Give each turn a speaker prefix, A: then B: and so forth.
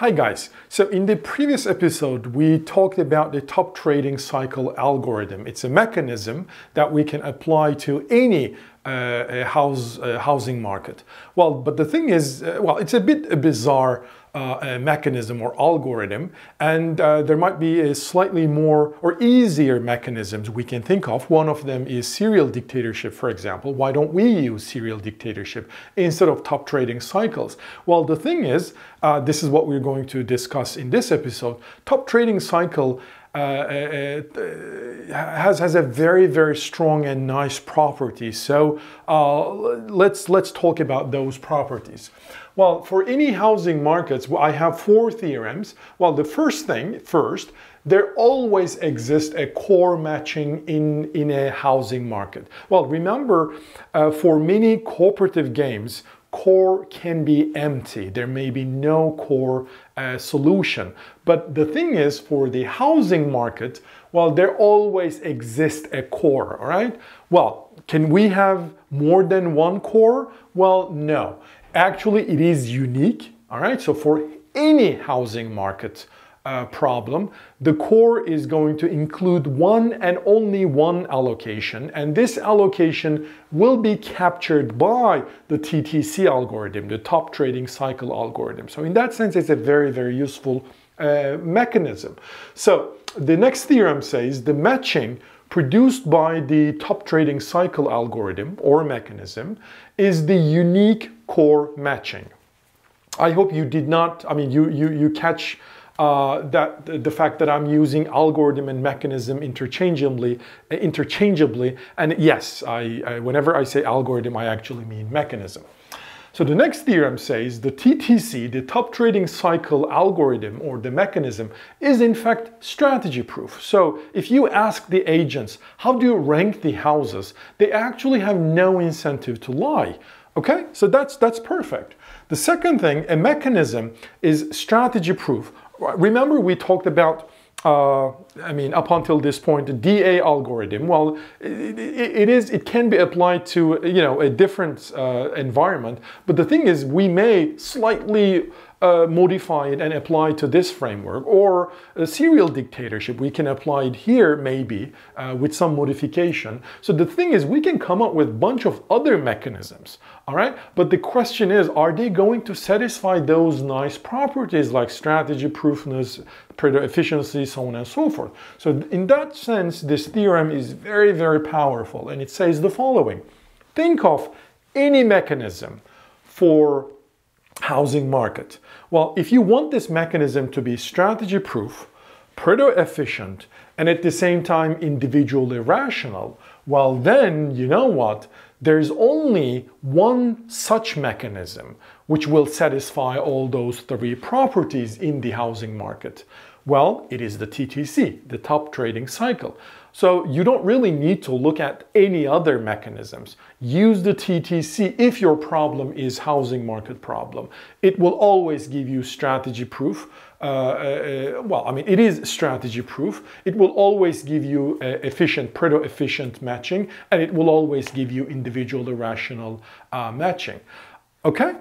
A: Hi guys. So in the previous episode, we talked about the top trading cycle algorithm. It's a mechanism that we can apply to any uh, house, uh, housing market. Well, but the thing is, uh, well, it's a bit a bizarre uh, mechanism or algorithm, and uh, there might be a slightly more or easier mechanisms we can think of. One of them is serial dictatorship, for example. Why don't we use serial dictatorship instead of top trading cycles? Well, the thing is, uh, this is what we're going to discuss in this episode. Top trading cycle uh, uh, uh, has has a very very strong and nice property. So uh, let's let's talk about those properties. Well, for any housing markets, I have four theorems. Well, the first thing first, there always exists a core matching in in a housing market. Well, remember, uh, for many cooperative games, core can be empty. There may be no core uh, solution. But the thing is, for the housing market, well, there always exists a core, all right? Well, can we have more than one core? Well, no. Actually, it is unique, all right? So for any housing market, uh, problem, the core is going to include one and only one allocation, and this allocation will be captured by the TTC algorithm, the top trading cycle algorithm. So in that sense, it's a very, very useful uh, mechanism. So the next theorem says the matching produced by the top trading cycle algorithm or mechanism is the unique core matching. I hope you did not, I mean, you, you, you catch uh, that the fact that I'm using algorithm and mechanism interchangeably, interchangeably, and yes, I, I, whenever I say algorithm, I actually mean mechanism. So the next theorem says the TTC, the top trading cycle algorithm or the mechanism, is in fact strategy proof. So if you ask the agents, how do you rank the houses? They actually have no incentive to lie. Okay, so that's, that's perfect. The second thing, a mechanism is strategy proof Remember we talked about uh, I mean, up until this point, the DA algorithm, well, it, it is, it can be applied to, you know, a different uh, environment. But the thing is, we may slightly uh, modify it and apply it to this framework, or a serial dictatorship, we can apply it here maybe uh, with some modification. So the thing is, we can come up with a bunch of other mechanisms, all right? But the question is, are they going to satisfy those nice properties like strategy proofness, efficiency, so on and so forth? So in that sense, this theorem is very, very powerful, and it says the following. Think of any mechanism for housing market. Well, if you want this mechanism to be strategy proof, Pareto efficient, and at the same time individually rational, well, then you know what? There's only one such mechanism which will satisfy all those three properties in the housing market. Well, it is the TTC, the top trading cycle. So you don't really need to look at any other mechanisms. Use the TTC if your problem is housing market problem. It will always give you strategy proof. Uh, uh, well, I mean, it is strategy proof. It will always give you uh, efficient, Pareto efficient matching, and it will always give you individually rational uh, matching. Okay?